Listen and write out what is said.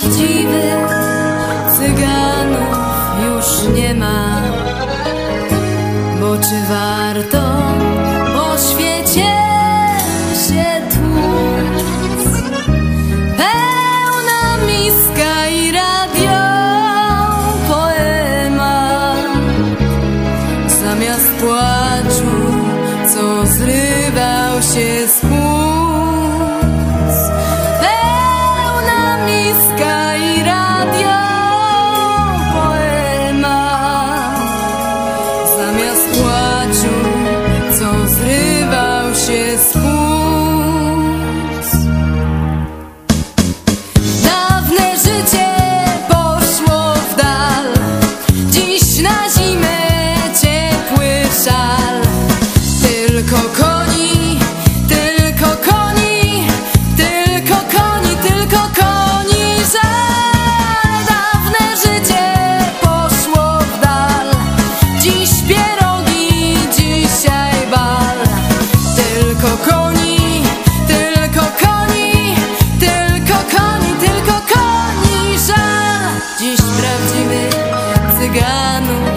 prawdziwych cyganów już nie ma. Bo czy warto engano.